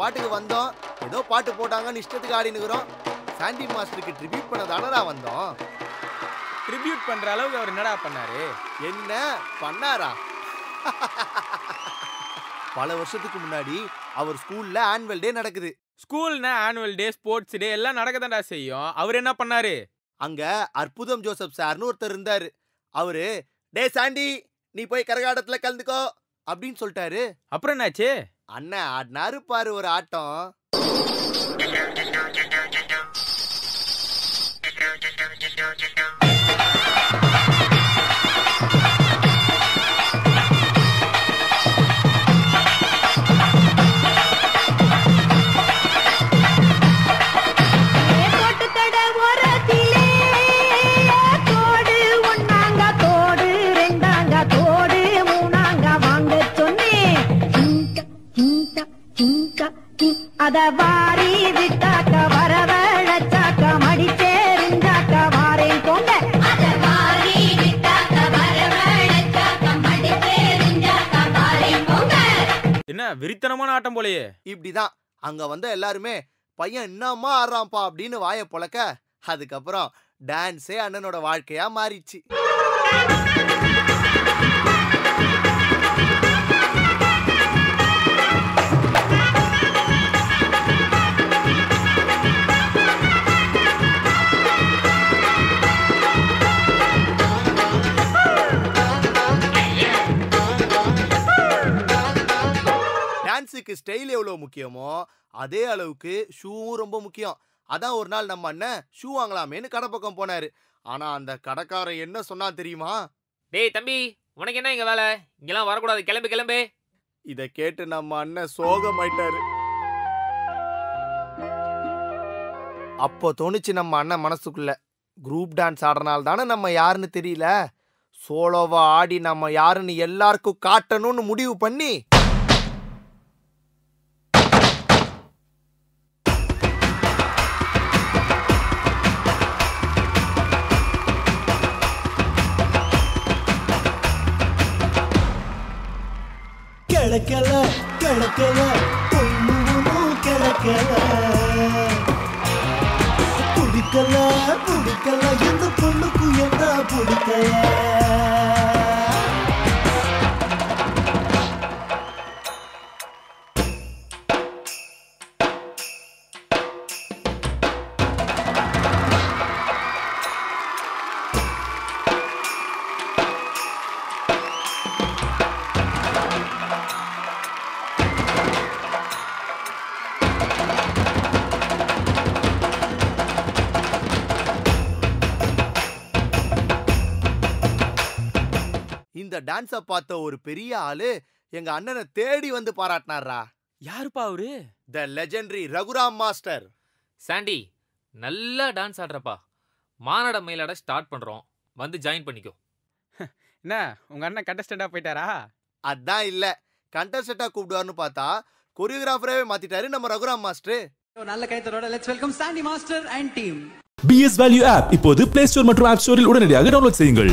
பாட்டுக்கு வந்தோம். ஏதோ பாட்டு போட்டாங்கன்னு இஷ்டத்துக்கு ஆடினுக்கிறோம் சாண்டி மாஸ்டருக்கு ட்ரிபியூட் பண்ண தானடா வந்தோம். ட்ரிபியூட் பண்ற அளவுக்கு அவர் என்னடா பண்ணாரு? என்ன பண்ணாரா? பல வருஷத்துக்கு முன்னாடி அவர் ஸ்கூல்ல ஆனுவல் டே நடக்குது. ஸ்கூல்னா ஆனுவல் டே ஸ்போர்ட்ஸ் டே எல்லாம் நடக்கதான்டா செய்யும். அவர் என்ன பண்ணாரு? அங்க அற்புதம் ஜோசப் சார்னு ஒருத்தர் இருந்தாரு. அவரு டே சாண்டி நீ போய் கரகாட்டத்துல கலந்துக்கோ. அப்படின்னு சொல்லிட்டாரு. அப்புறம் என்னாச்சு? அண்ணன் ஆடினாரு பாரு ஒரு ஆட்டம். அத வாரி விட்டாக்க வரவழைச்சாக்க மடிச்சேரிஞ்சாக்க வாரேன் கொண்ட. அத வாரி விட்டாக்க வரவழைச்சாக்க மடிச்சேரிஞ்சாக்க வாரேன் கொண்ட. என்ன வெறித்தனமான ஆட்டம் போலயே. இப்படிதான். அங்க வந்த எல்லாருமே பையன் என்னம்மா ஆடுறான்ப்பா அப்படின்னு வாயை பொளக்க அதுக்கப்புறம் டான்ஸே அண்ணனோட வாழ்க்கையா மாறிடுச்சு எவ்வளோ முக்கியமோ அதே அளவுக்கு ஷூவும் ரொம்ப முக்கியம். அதான் ஒரு நாள் நம்ம அண்ணன் ஷூ வாங்கலாமேன்னு கடை பக்கம் போனாரு. ஆனா அந்த கடைக்காரன் என்ன சொன்னா தெரியுமா? டேய் தம்பி உனக்கு என்ன இங்க வேலை? இங்கெல்லாம் வரக்கூடாது. கிளம்பு கிளம்பு. இத கேட்டு நம்ம அண்ணன் சோகமாயிட்டாரு. அப்போ தோணுச்சு நம்ம அண்ணன் மனசுக்குள்ள. குரூப் டான்ஸ் ஆடுறனால தானே நம்ம யாருன்னு தெரியல? சோலோவா ஆடி நம்ம யாருன்னு எல்லாருக்கும் காட்டணும்னு முடிவு பண்ணி கிடைக்கல கிடைக்கல பொண்ணு கிடைக்கல. கிழக்கல பிடிக்கல இந்த டான்ஸை பார்த்த ஒரு பெரிய ஆளு எங்க அண்ணனை தேடி வந்து பாராட்டினாரா யாருப்பா அவரு? The legendary Raghuram master. Sandy நல்லா டான்ஸ் ஆடுறப்பா. மானாட மயிலாட ஸ்டார்ட் பண்றோம். வந்து ஜாயின் பண்ணிக்கோ. என்ன உங்க அண்ணன் கண்டஸ்டண்டா போயிட்டாரா? அதான் இல்ல. கண்டஸ்டண்டா கூப்பிடுவார்னு பார்த்தா கொரியோகிராஃபரவே மாத்திட்டாரு நம்ம ரகுராம் மாஸ்டர். நல்ல கைத்தரோட let's welcome Sandy master and team PS value app இப்போது பிளே ஸ்டோர் மற்றும் ஆப் ஸ்டோரில் உடனடியாக டவுன்லோட் செய்யுங்கள்.